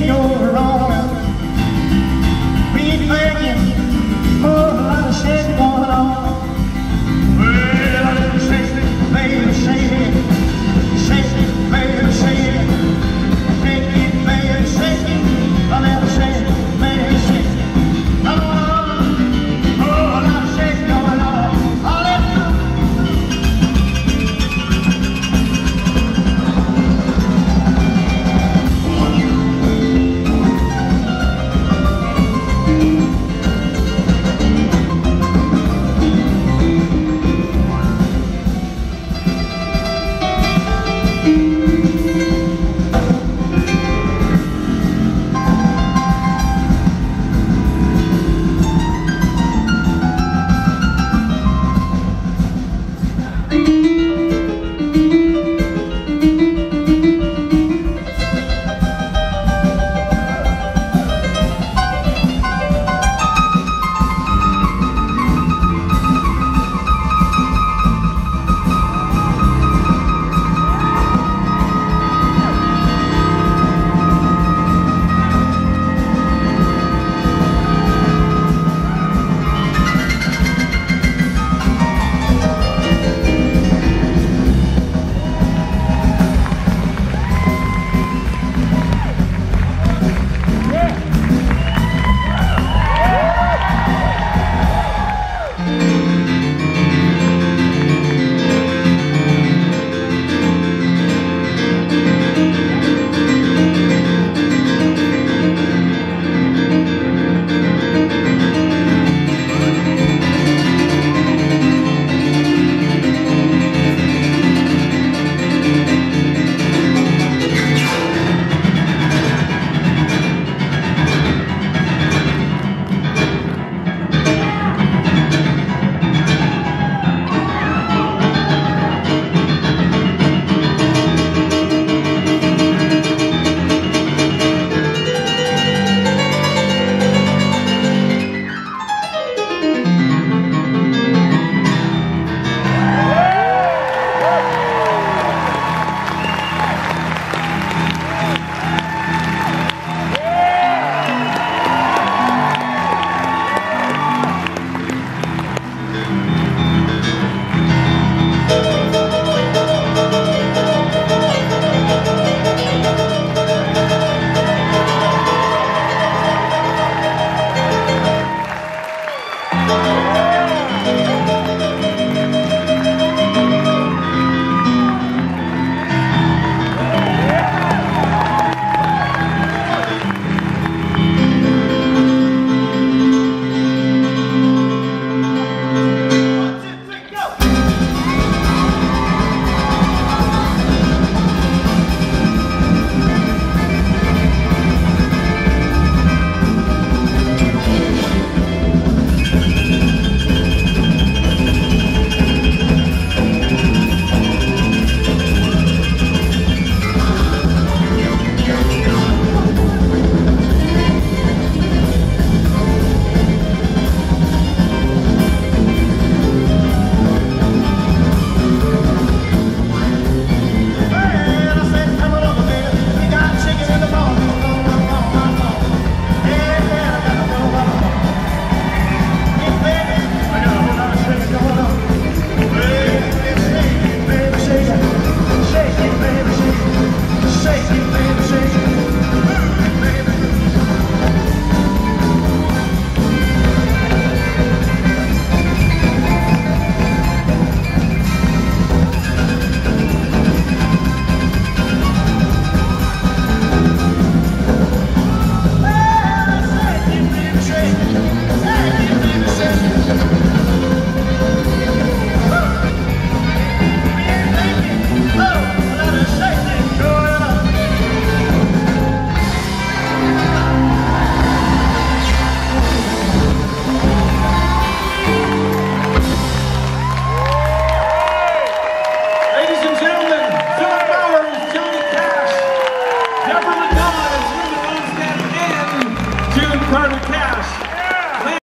you're wrong.